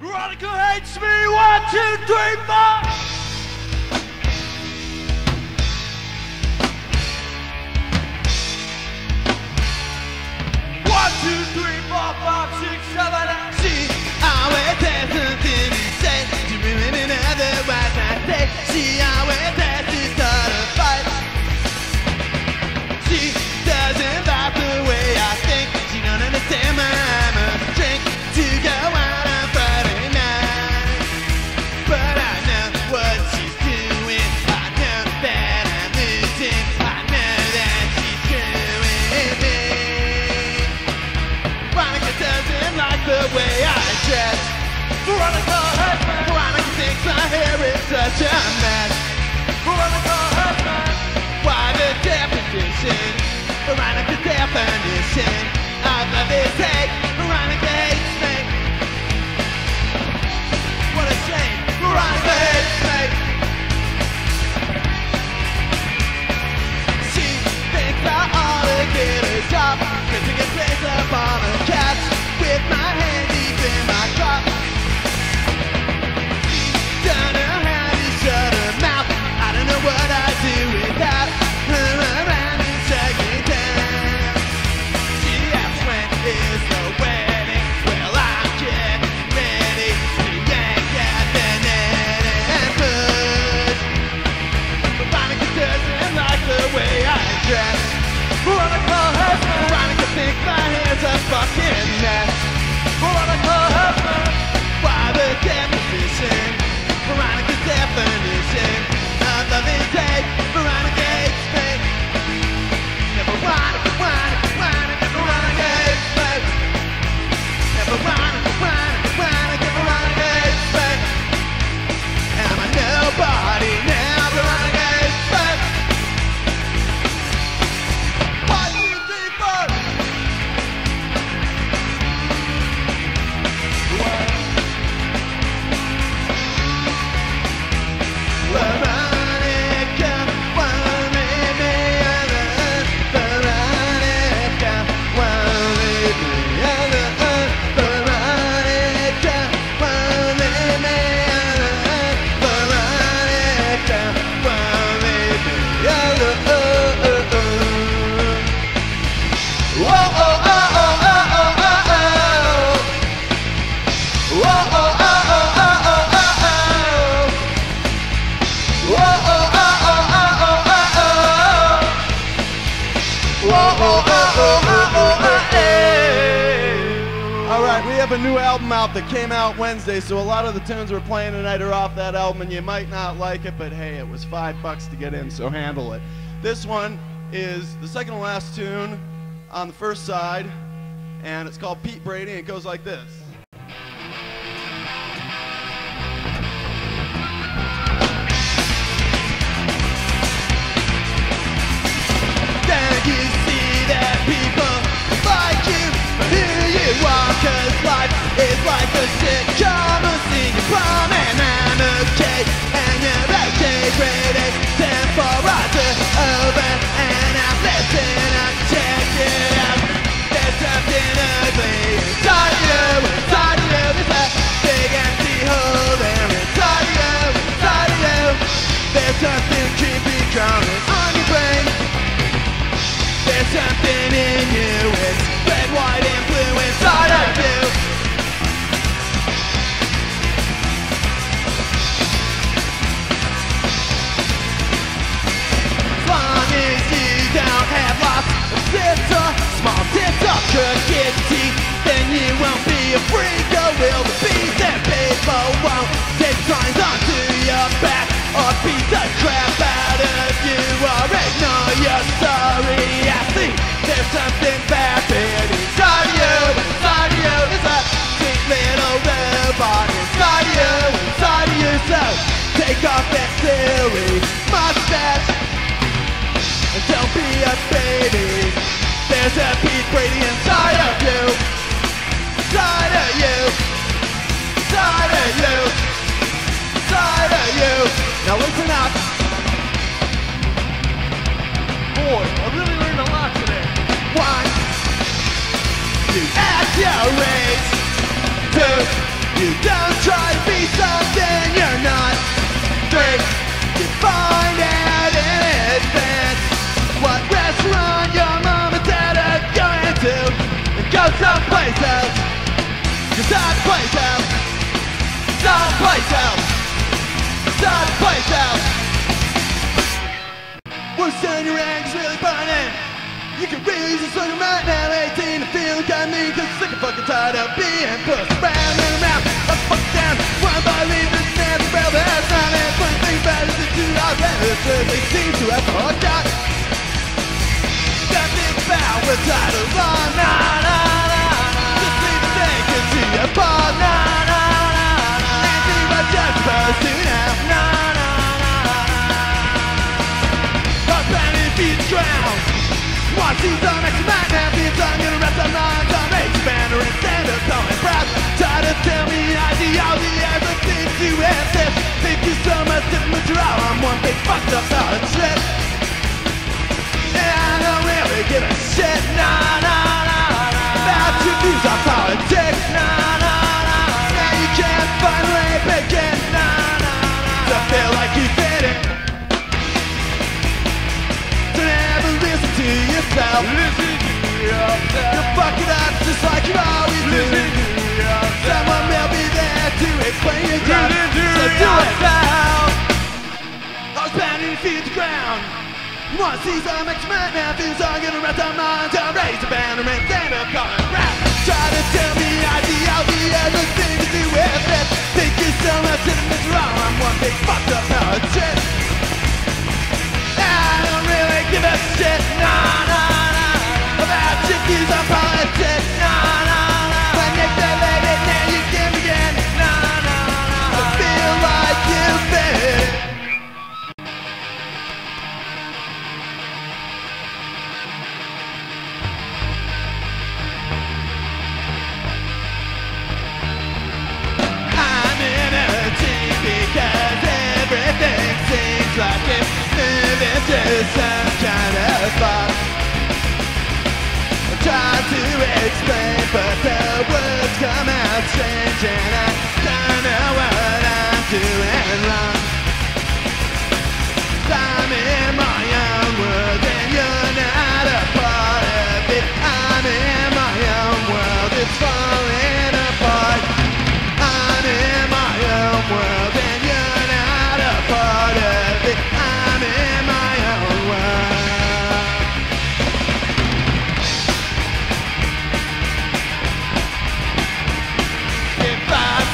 Veronica hates me. One, two, three, four. One, two, three, four, five, six, seven, eight. She always has something to say. She really otherwise I say. She always has Veronica's definition of love is hate. Veronica that came out Wednesday, so a lot of the tunes we're playing tonight are off that album, and you might not like it, but hey, it was five bucks to get in, so handle it. This one is the second to last tune on the first side, and it's called Pete Brady, and it goes like this. Is like a sitcom, a and you're to and out. There's something ugly inside you, inside you, a big empty hole there inside you, inside you. There's something creepy crawling on your brain. There's something in you, it's red, white, and blue inside of you. Won't a freak or will beat that people won't take signs onto your back or beat the crap out of you or ignore your sorry ass. See, there's something vapid inside you, inside you. There's a sweet little robot inside you, inside you. So take off that silly mustache. And don't be a baby. There's a Pete Brady inside of you. Of you. Of you. Of you. Now. Boy, I really learned a lot today. One, two, You don't try to be something you're not. Drink, you find out in advance what restaurant your mom and dad are going to, go someplace else. Someplace else. Someplace else. Someplace else. Worse than your eggs really burning. You can really use a song right now, 18 to feel like me, cause sick and fucking tired of being pushed around and around. Up, fuck down, one by leaving never felt that's not it. Funny thing about it that you are relatively seem to have fucked out. Got with title on, nah, nah, fucked up solid shit And I don't really give a shit nah, About your politics Nah, nah, nah Now you can't find begin Nah, nah, nah To feel like you fit in to never listen to yourself. Listen to yourself. You fuck it up just like you always do. Someone will be there to explain ground. Wanna see some X-Men now? Feels I'm gonna rest our minds. I'll raise the banner and I'm one big fucked up knowledge. I don't really give a shit, nah, nah, nah, about views on politics, some kind of box. I try to explain, but the words come out strange, and I don't know what I'm doing wrong. I'm in my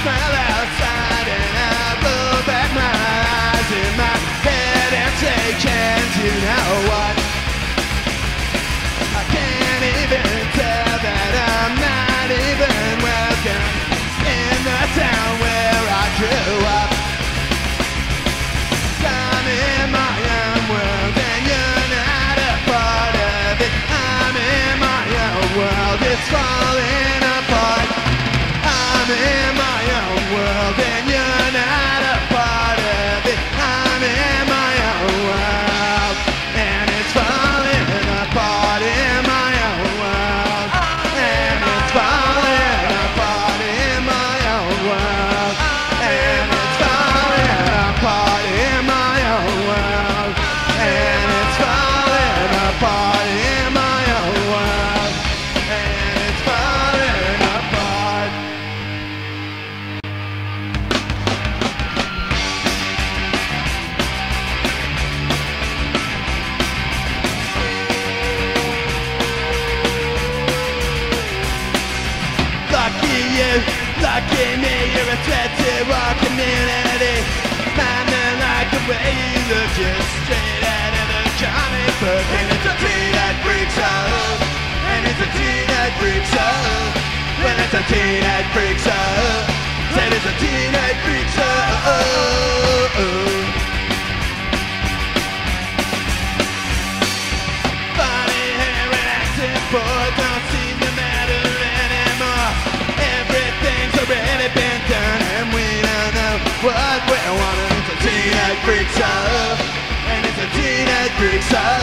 I smell outside and I back my eyes in my head and shake hands, you know what? I can't even tell that I'm not even welcome in the town where I grew up. I'm in my own world and you're not a part of it. I'm in my own world, it's falling you straight out of the comic book. And it's a teen that out, and it's a teen that freaks out. It's a teen that freaks out, a hair and boy, don't seem to matter anymore. Everything's already been done, and we don't know what we want teenage freak show. And it's a teenage freak show.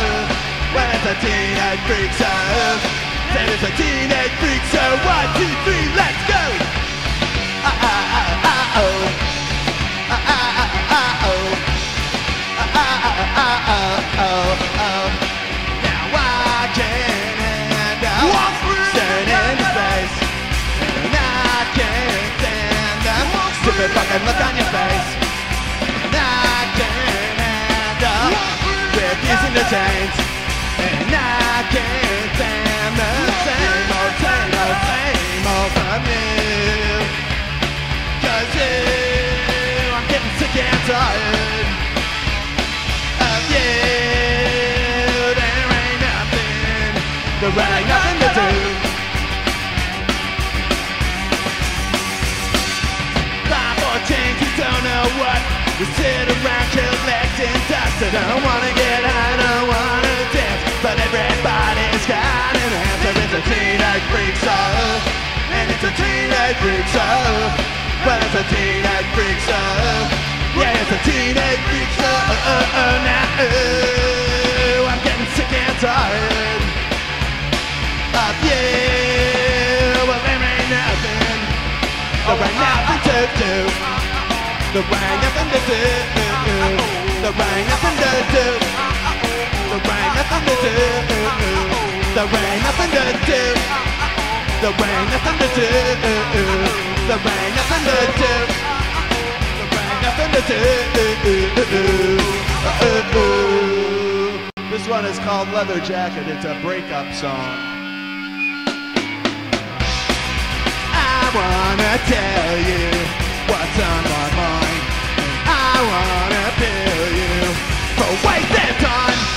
Well, it's a teenage freak show. it's a teenage freak show. One, two, three, let's go. Ah, ah, ah, oh. Ah, ah, ah, oh. Ah, ah, ah, oh, oh, oh. Now I can in face. And I can't stand fucking look on your face. With using the chains. And I can't stand the same old, same old, same old from you. Cause you, I'm getting sick and tired of you. There ain't nothing, there ain't nothing to do. Five more chains, you don't know what. We sit around collecting dust. I don't wanna get answer. It's a teenage freak show. And it's a teenage freak show. Well, it's a teenage freak show. Yeah, it's a teenage freak show. Oh, oh, oh, now, oh, I'm getting sick and tired of you. Well, there ain't nothing. There ain't nothing to do. There ain't nothing to do. There ain't nothing to do. There ain't nothing to do. There ain't nothing to do. There ain't nothing to do. There ain't nothing to do. There ain't nothing to do. This one is called Leather Jacket. It's a breakup song. I wanna tell you what's on my mind. I wanna bill you for wasting time.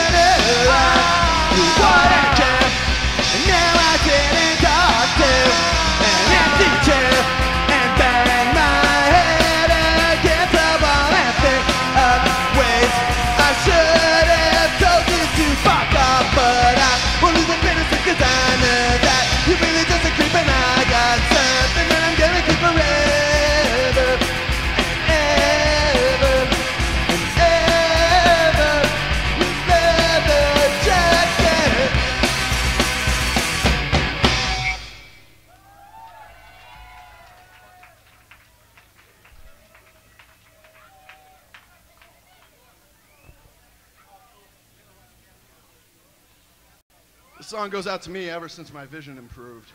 goes out to me ever since my vision improved.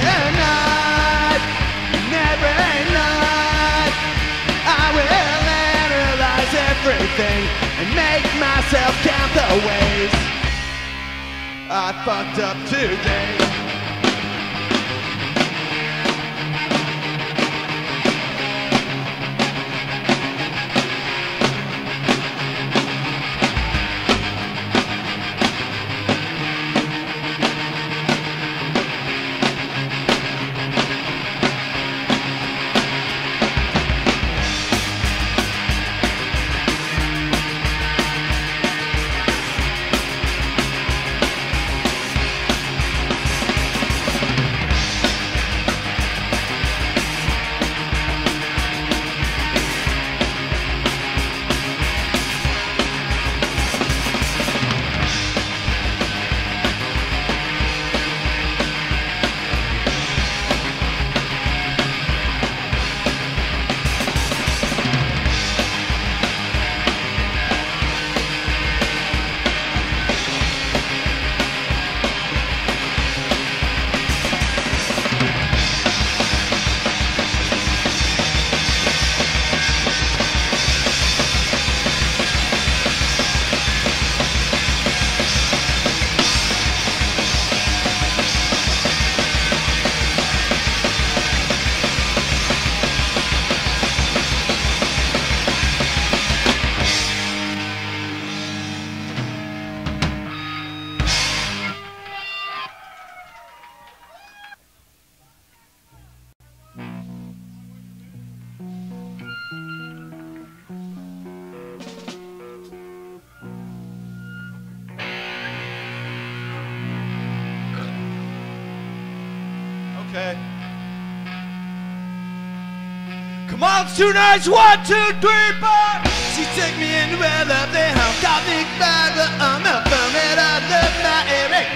tonight and every night. I will analyze everything and make myself count the ways I fucked up today. two nights, one, two, three, four. She took me in the well of the home, called me by the arm, and I love my Eric.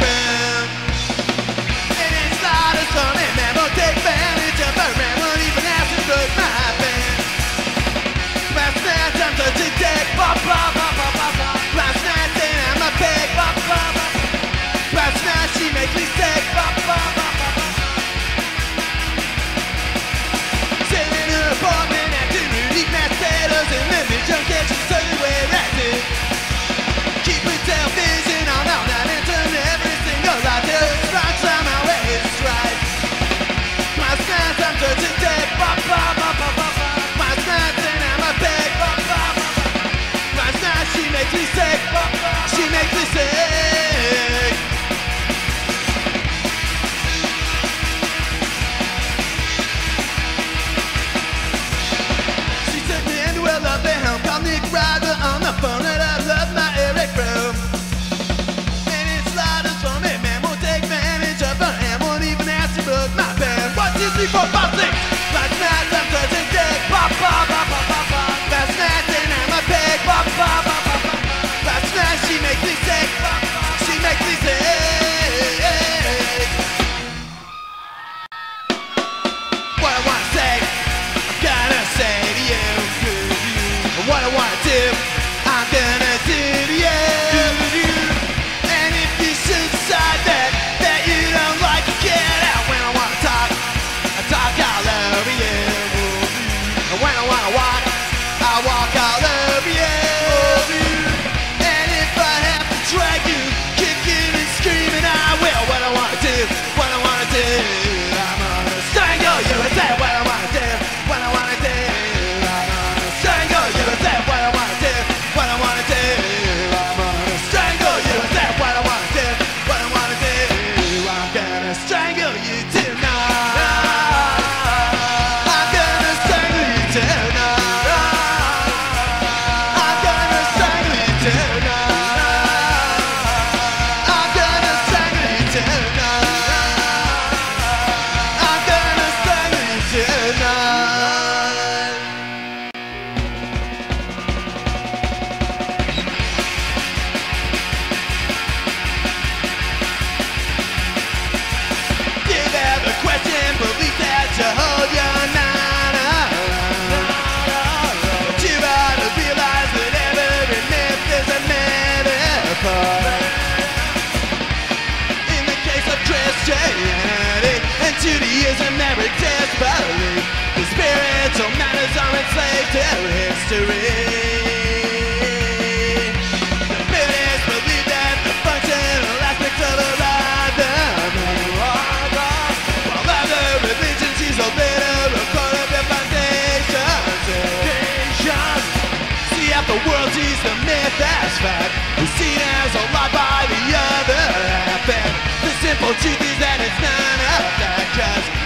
truth is that it's none of the cause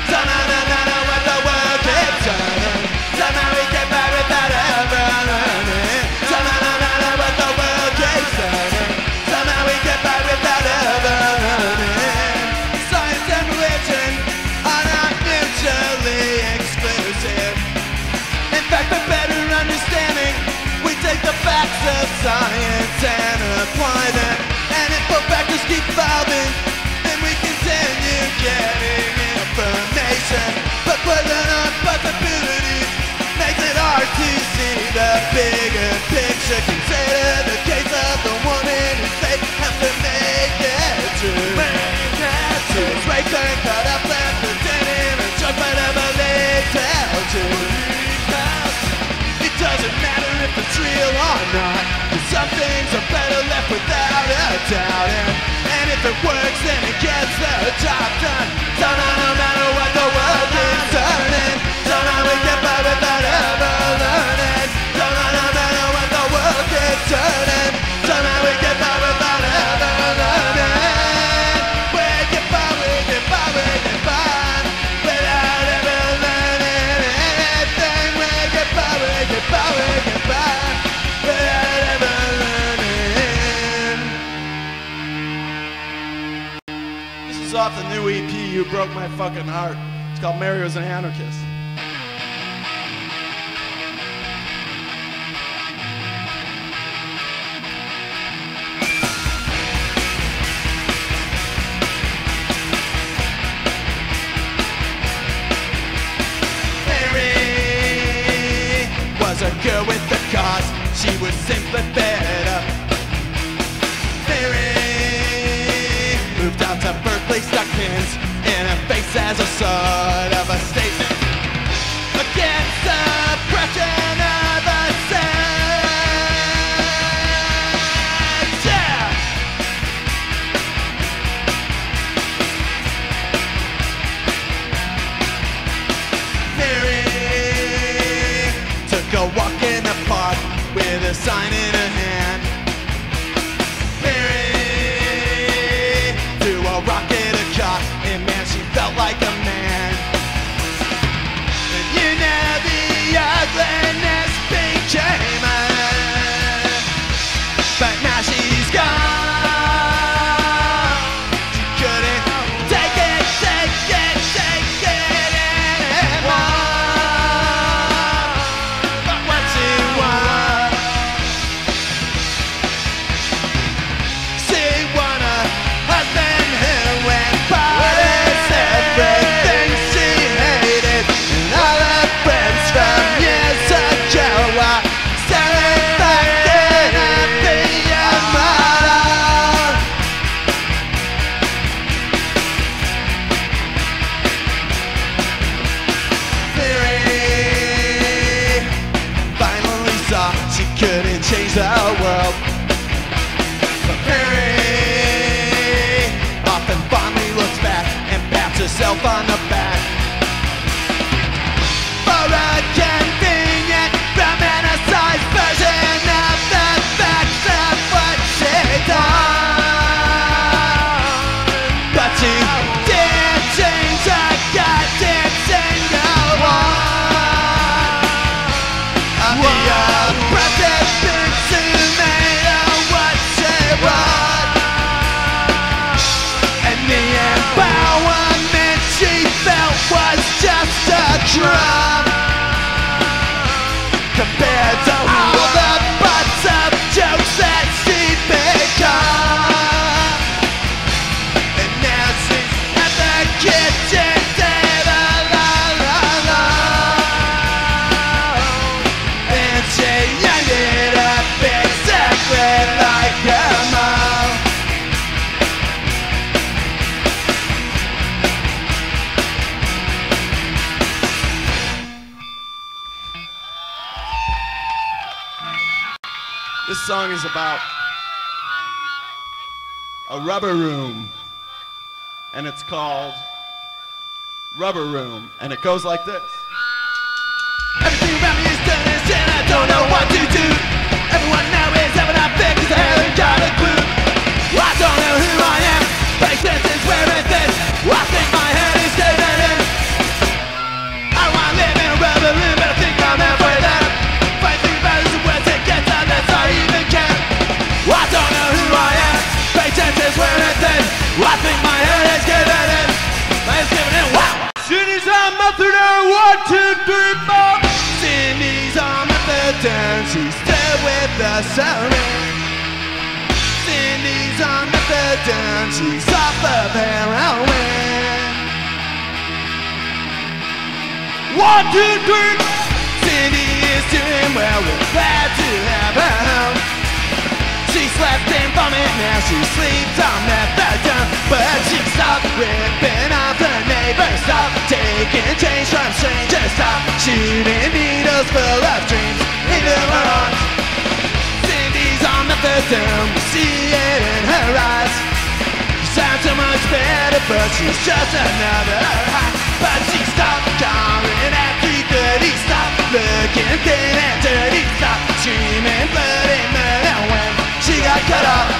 bigger picture. Consider the case of the woman who fate "Have to make it true. Make it true. She was raped and cut up and pretending a joke but I believe tell It doesn't matter if it's real or not. Cause some things are better left without a doubt. And, and if it works then it gets the job done. So no, no matter what the world is turning. So no, we get by without broke my fucking heart. It's called Mary was an Anarchist. about a rubber room, and it's called Rubber Room, and it goes like this. Everything around me is and I don't know what to do. Everyone now is having a cause I haven't got a clue. I don't know who I am, existence, where is this? I think my hard to drink. Cindy is doing well, we're glad to have her home. She slept in vomit, now she sleeps on methadone. But she stopped ripping off the neighbors, Stop taking change from strangers, Stop shooting needles full of dreams into her arms. Cindy's on methadone, we see it in her eyes. Sounds so much better, but she's just another high. But she stopped coming after 30 Stop looking thin and dirty Stop screaming bloody murder When she got cut off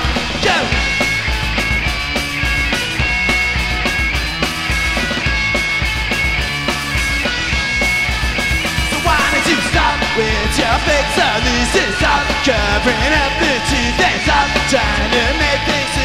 So why did you stop with your fake solutions? Stop covering up the truth and stop trying to make things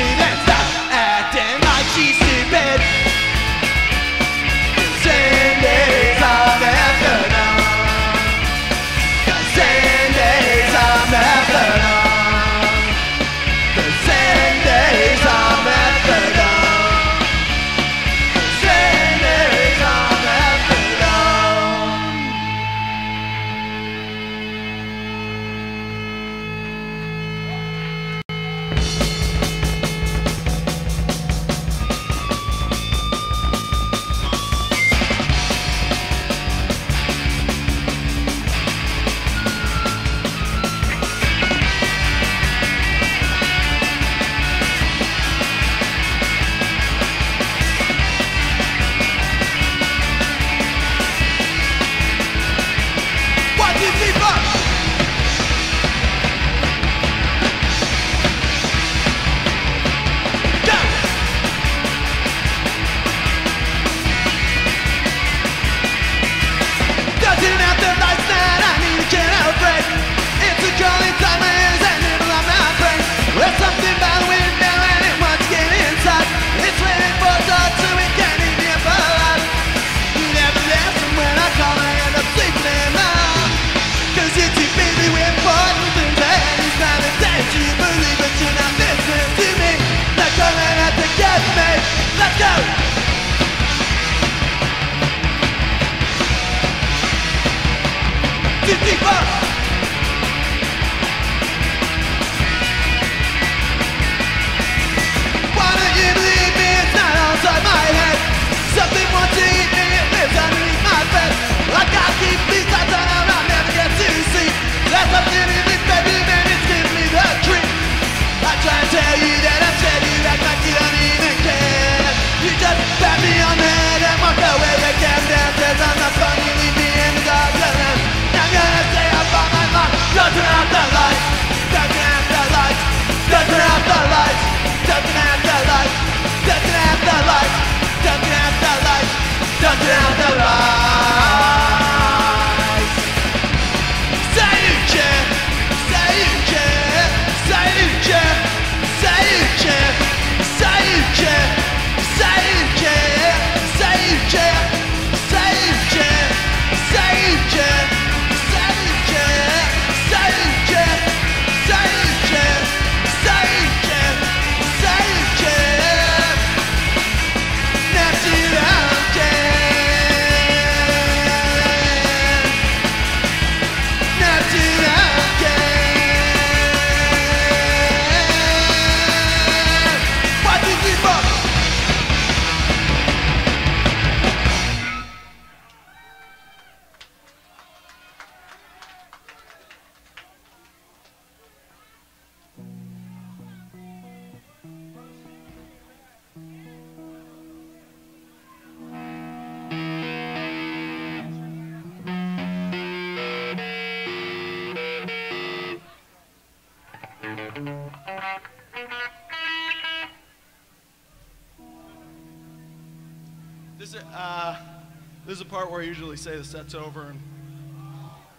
Where I usually say the set's over and,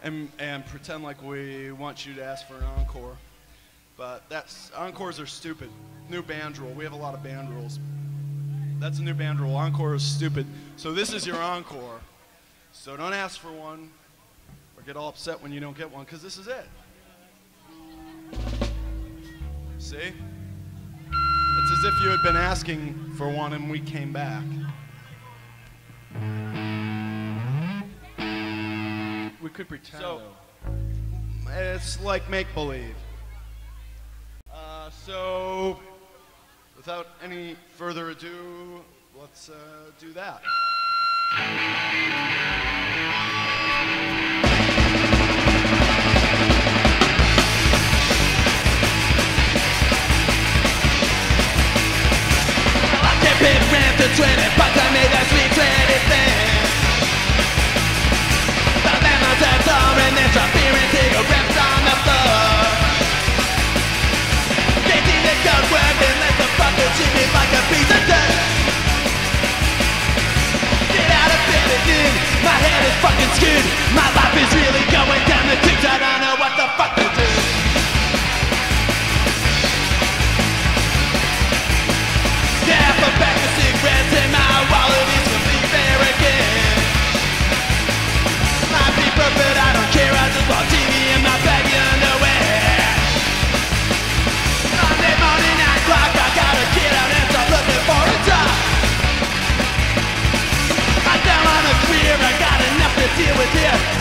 and, and pretend like we want you to ask for an encore. But that's encores are stupid. New band rule. We have a lot of band rules. That's a new band rule. Encore is stupid. So this is your encore. So don't ask for one or get all upset when you don't get one because this is it. See? It's as if you had been asking for one and we came back. We could pretend So- though. It's like make believe. Uh, so, without any further ado, let's uh, do that. Keep it ran to 20, but I made a sweet 20 and then disappearing cigarettes on the floor. The let the fucker me like a piece of dirt. Get out of bed my head is fucking skewed. My life is really going down the tubes, I don't know what the fuck to do. Yeah, back deal with here.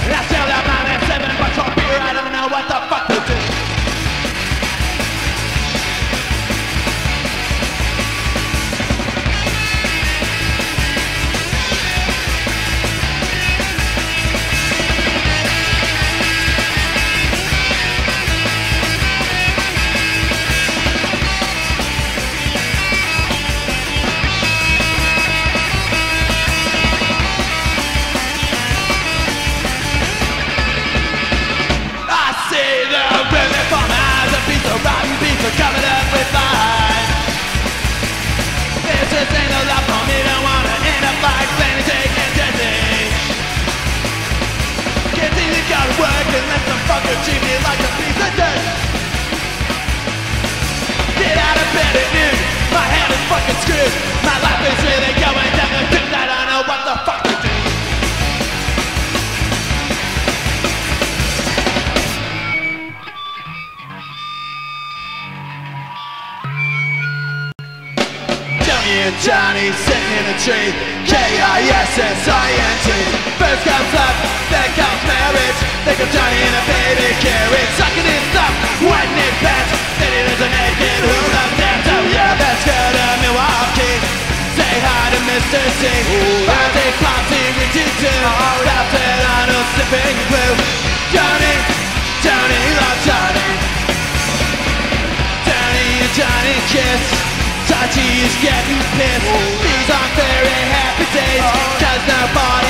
Chachi is getting pissed. These aren't very happy days. Cause nobody's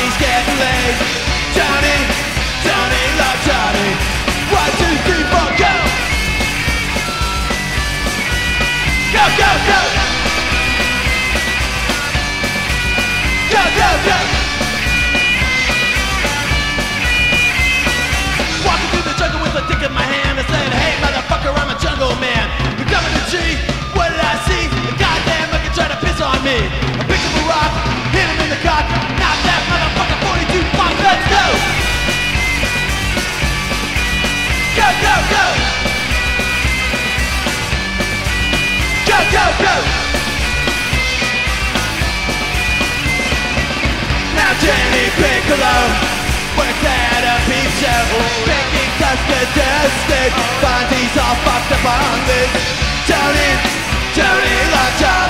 to on me. I picked up a rock, hit him in the cock, knocked that motherfucker 42 fuck, let's go! Go, go, go! Go, go, go! Now Jenny Piccolo works at a pizza Picking custard Fonzie's all fucked up on this Tony, Tony, Tony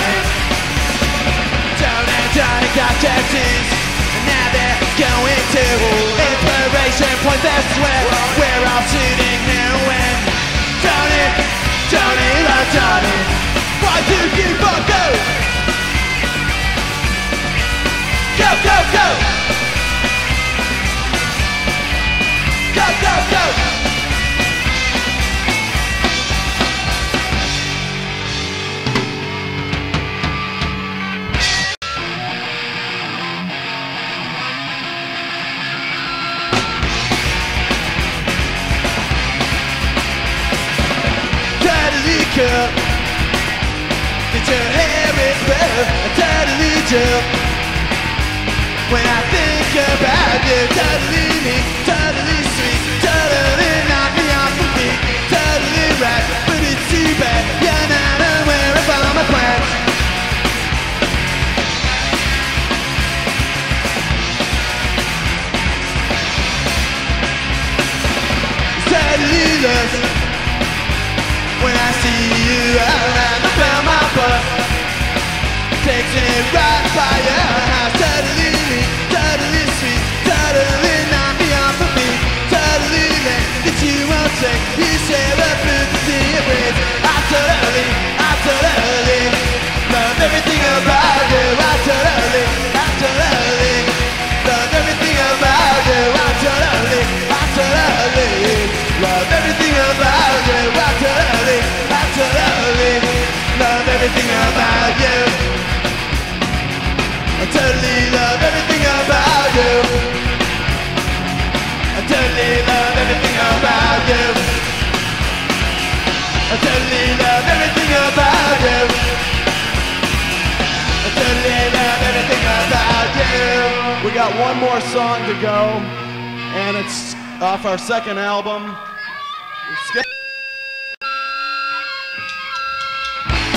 got one more song to go, and it's off our second album.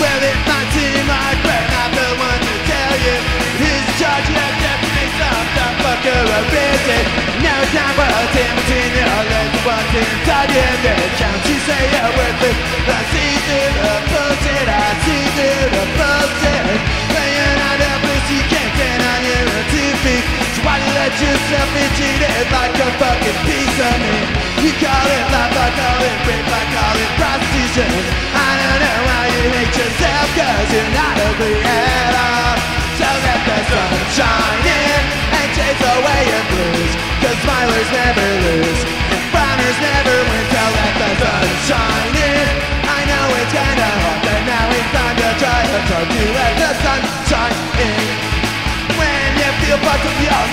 Well, it might seem like we're not the one to tell you. In charge of that definitely some fucker or busy No time for a team between your legs One thing inside you that counts You say you're worthless I see through the bullshit I see through the bullshit Playing out helpless You can't stand on your own two feet why you let yourself be treated like a fucking piece of me You call it life, I call it rape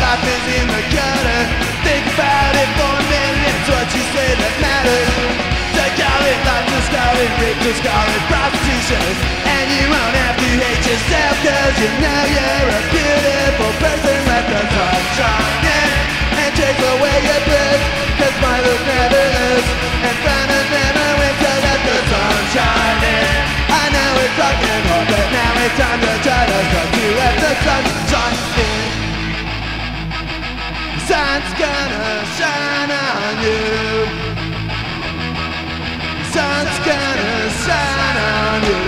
life is in the gutter. Think about it for a minute, it's what you say that matters. To call it life, just call it rape, just call it prostitution. And you won't have to hate yourself, cause you know you're a beautiful person. Let the sun shine in and take away your blues. Cause my look never lose, and frowners never win, so let the sun shine in. I know it's fucking hard, but now it's time to try to start to let the sun shine in. Sun's gonna shine on you. Sun's gonna shine on you.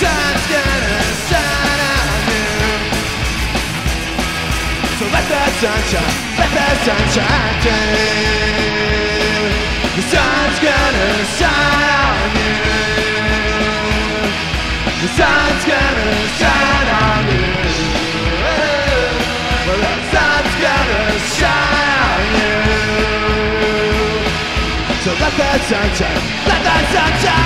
Sun's gonna shine on you. So let the sunshine, let the sunshine through. The sun's gonna shine on you. The sun's gonna shine the sunshine, let the sunshine.